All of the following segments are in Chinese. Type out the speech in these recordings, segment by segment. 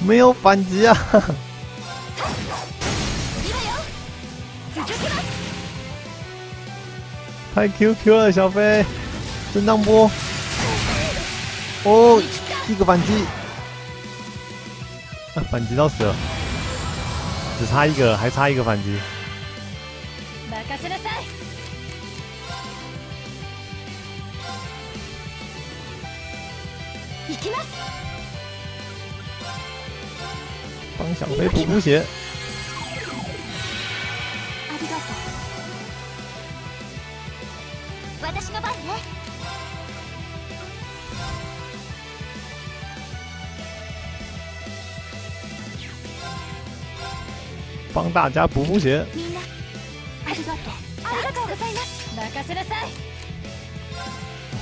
没有反击啊！太 QQ 了，小飞，震荡波，哦，一个反击，啊，反击到死了，只差一个，还差一个反击。帮小飞补补血。帮大家补补血。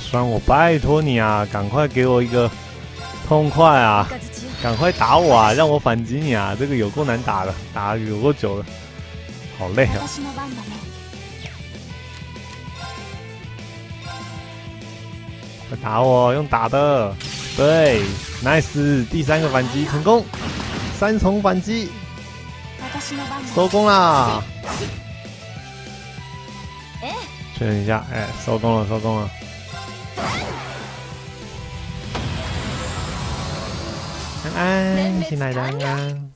算我拜托你啊，赶快给我一个痛快啊！赶快打我啊，让我反击你啊！这个有够难打的，打有够久了，好累啊！快打我，用打的，对，nice，第三个反击成功，三重反击。收工啦！确认一下，哎，收工了，收工了。安安，新来的安安。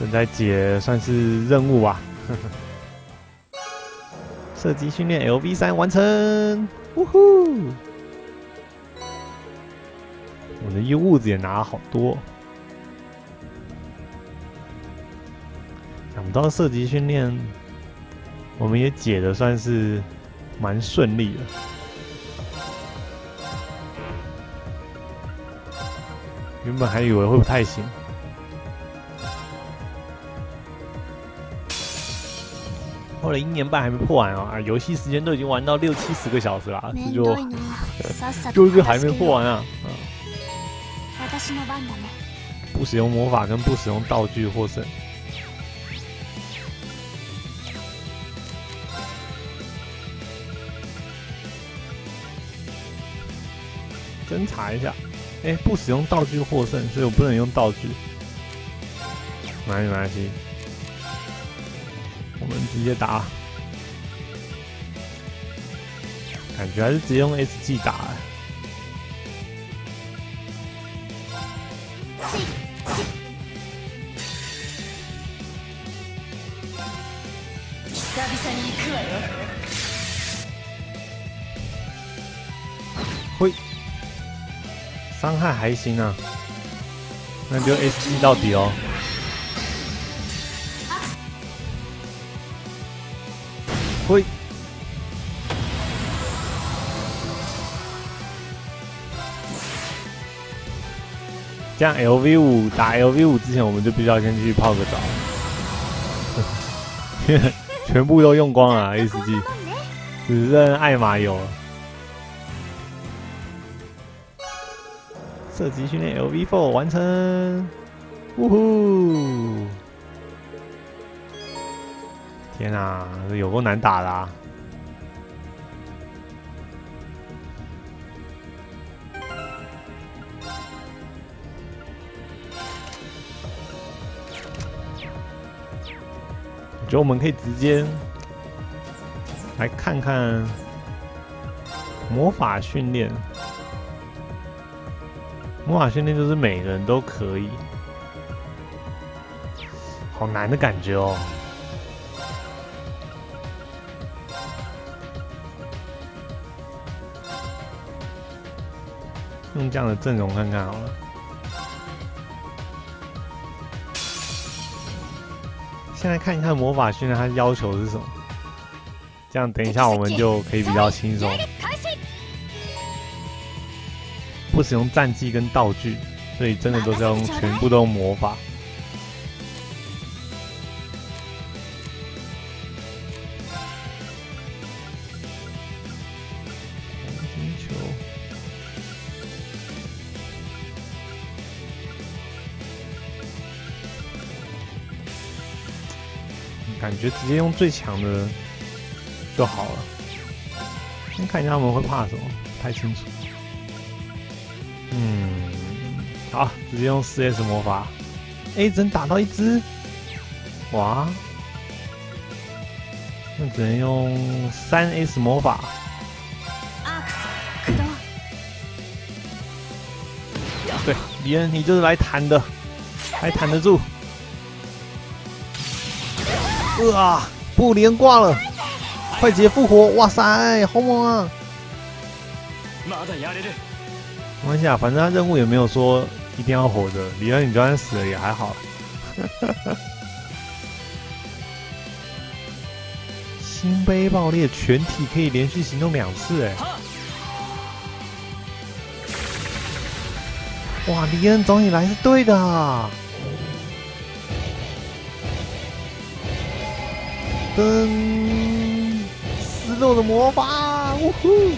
正在解算是任务吧。射击训练 LV 三完成，呜呼！我的衣物子也拿了好多。想不到射击训练，我们也解的算是蛮顺利的。原本还以为会不太行，花了一年半还没破完啊！游戏时间都已经玩到六七十个小时了，这就就是 还没破完啊！不使用魔法跟不使用道具获胜。侦查一下，哎，不使用道具获胜，所以我不能用道具。没关系，没关系，我们直接打。感觉还是直接用 SG 打。会。伤害还行啊，那就 S G 到底哦。会，这样 L V 五打 L V 五之前，我们就必须要先去泡个澡，全部都用光了 S G，只剩艾玛有了。射击训练 LV Four 完成，呜呼！天啊，这有够难打的啊！我觉得我们可以直接来看看魔法训练。魔法训练就是每个人都可以，好难的感觉哦。用这样的阵容看看好了。先来看一看魔法训练，它要求是什么？这样等一下我们就可以比较轻松。不使用战绩跟道具，所以真的都是要用全部都用魔法。金球，感觉直接用最强的就好了。先看一下他们会怕什么，不太清楚。嗯，好，直接用四 S 魔法，A 针打到一只，哇，那只能用三 S 魔法。对，李恩，你就是来弹的，还弹得住。啊，不连挂了，快捷复活！哇塞，好猛啊！没关系啊，反正他任务也没有说一定要活着。李恩，你就算死了也还好。星杯爆裂，全体可以连续行动两次，哎！哇，李恩找你来是对的。噔，失落的魔法，呜呼！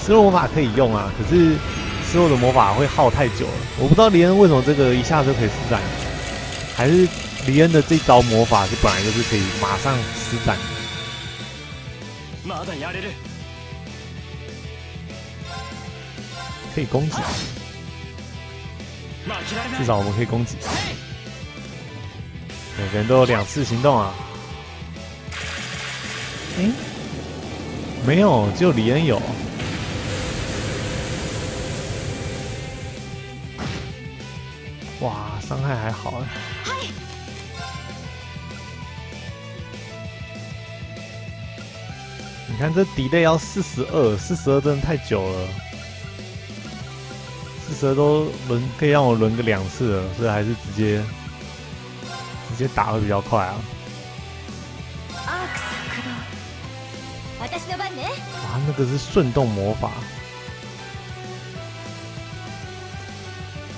失落魔法可以用啊，可是失落的魔法会耗太久了。我不知道黎恩为什么这个一下就可以施展，还是黎恩的这招魔法是本来就是可以马上施展。可以攻击，至少我们可以攻击。每个人都有两次行动啊。哎，没有，只有李恩有。哇，伤害还好。你看这底类要四十二，四十二真的太久了。四十二都轮可以让我轮个两次了，所以还是直接直接打会比较快啊。哇，那个是瞬动魔法。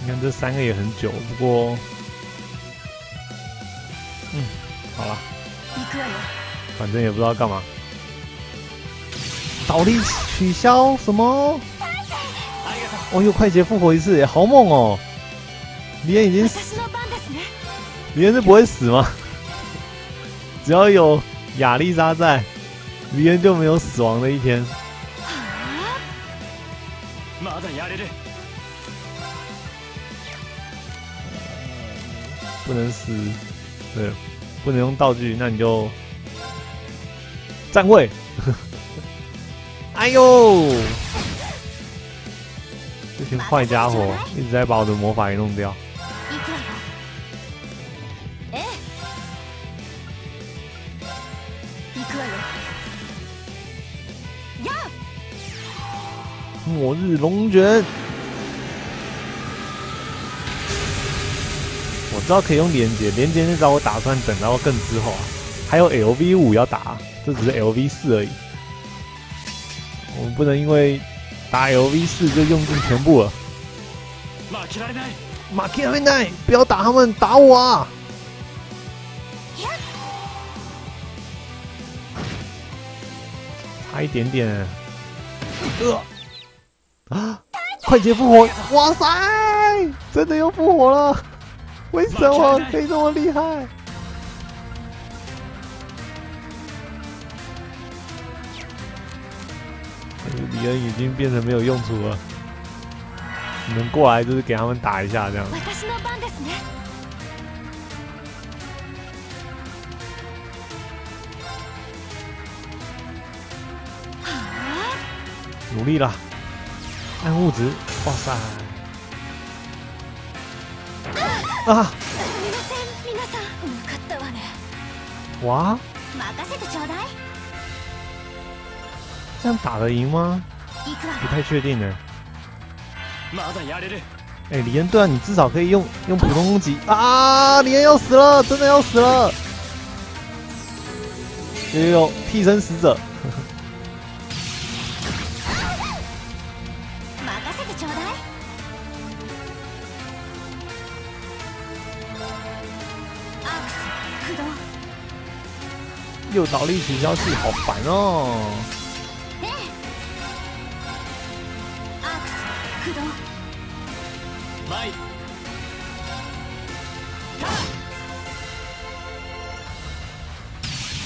你看这三个也很久，不过，嗯，好了，反正也不知道干嘛。倒立取消什么？哦，又快捷复活一次，好猛哦！李恩已经死，李恩是不会死吗？只要有亚丽莎在。李恩就没有死亡的一天。不能死，对，不能用道具，那你就站位。哎呦，这群坏家伙一直在把我的魔法给弄掉。末日龙卷，知道可以用连接，连接那招我打算等到更之后啊。还有 L V 五要打，这只是 L V 四而已。我们不能因为打 L V 四就用尽全部了。马基拉内，马基拉内，不要打他们，打我啊！差一点点，呃。啊！快捷复活！哇塞，真的又复活了！为什么可以这么厉害？李恩已经变成没有用处了，你们过来就是给他们打一下这样。努力了。暗物质，哇塞！啊！哇！这样打得赢吗？不太确定呢。哎，李恩，对啊，你至少可以用用普通攻击啊！李恩要死了，真的要死了！有有替身使者。又倒立取消器，好烦哦！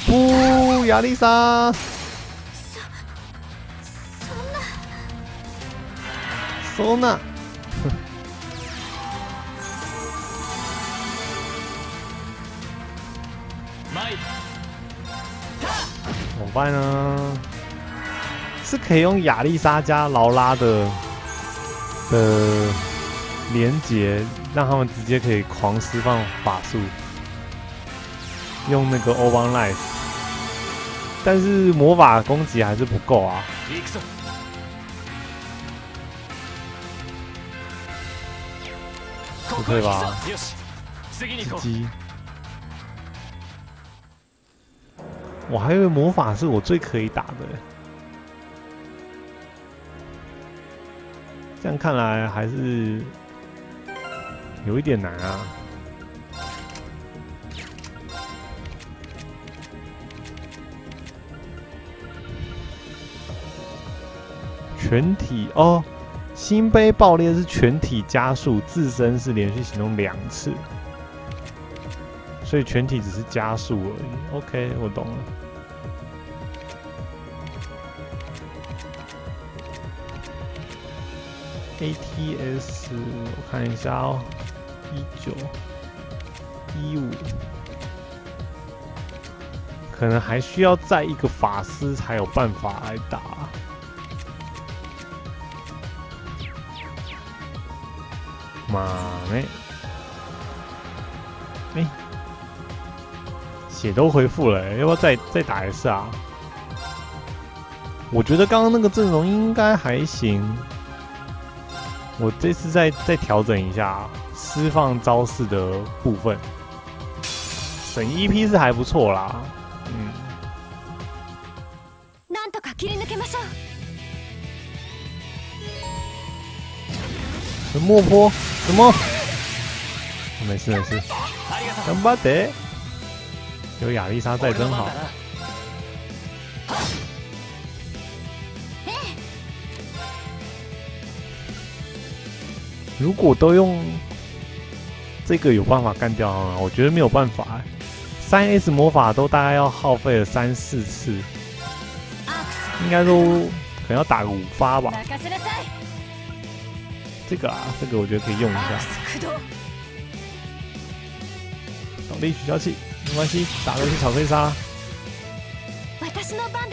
不，亚丽莎，收纳，收办呢？是可以用亚丽莎加劳拉的的连接，让他们直接可以狂释放法术，用那个欧邦奈。但是魔法攻击还是不够啊。不可以吧？鸡我还以为魔法是我最可以打的，这样看来还是有一点难啊。全体哦，星杯爆裂是全体加速，自身是连续行动两次。所以全体只是加速而已。OK，我懂了。ATS，我看一下哦，一九一五，可能还需要再一个法师才有办法来打。妈呢？哎。血都恢复了，要不要再再打一次啊？我觉得刚刚那个阵容应该还行，我这次再再调整一下，释放招式的部分，省 EP 是还不错啦，嗯。什么坡？什么？没事没事，干巴得。有亚丽莎在真好。如果都用这个有办法干掉吗？我觉得没有办法。三 S 魔法都大概要耗费了三四次，应该都可能要打个五发吧。这个啊，这个我觉得可以用一下。倒立取消器。没关系，打的是巧克力沙。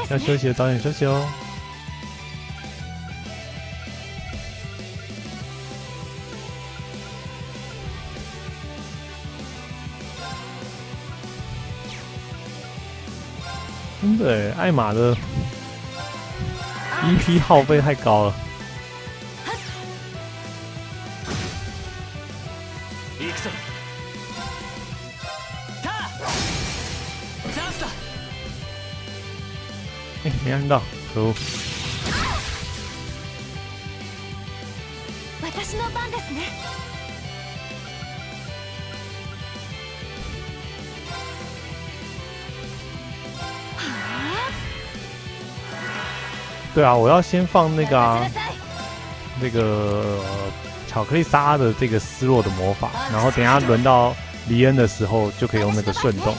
要休息的早点休息哦。真的，艾玛的 EP 耗费太高了。没按到，可恶！对啊，我要先放那个啊，那个巧克力沙的这个失落的魔法，然后等下轮到黎恩的时候就可以用那个顺动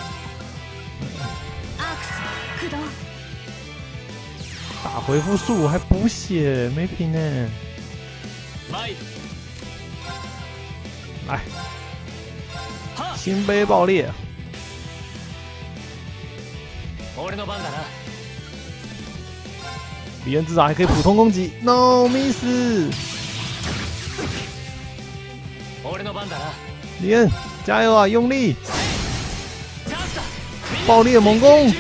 打。回复术还补血，没品呢。来，星杯爆裂。李恩至少还可以普通攻击，no miss。李恩，加油啊，用力！爆裂猛攻。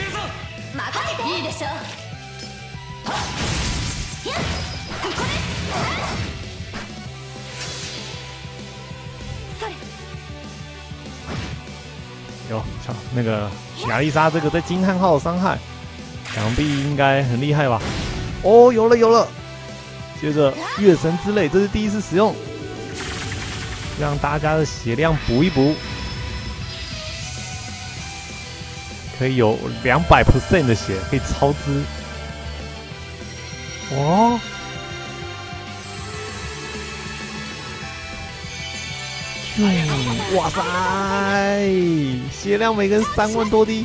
哟，操，那个亚丽莎这个在惊叹号伤害，想必应该很厉害吧？哦，有了有了，接着月神之泪，这是第一次使用，让大家的血量补一补，可以有两百 percent 的血可以超支，哦。嗯，哇塞，血量每根三万多滴，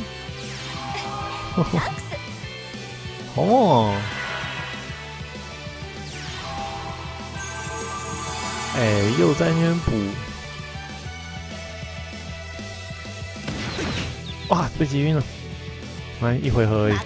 哦，哎，又在那边补，哇，被击晕了，来一回合而已。